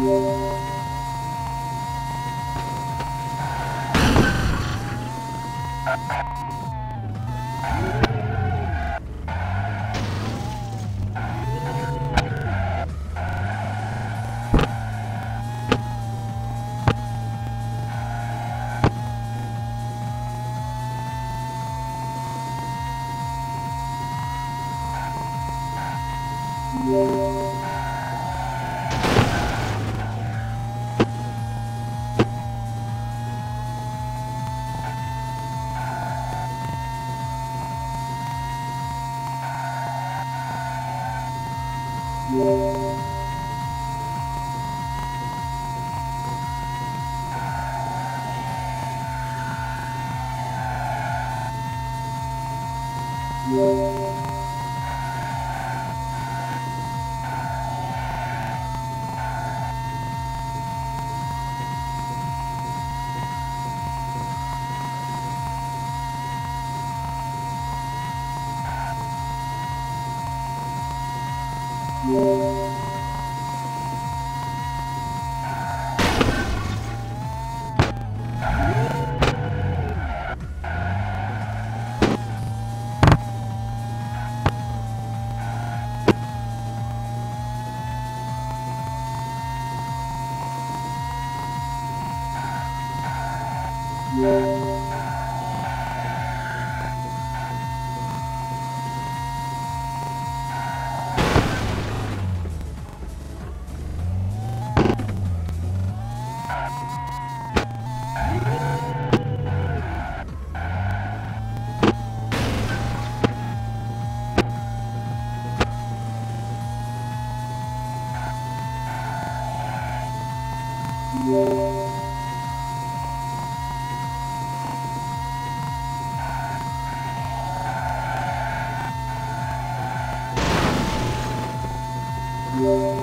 Música Yeah. Yeah. Yeah.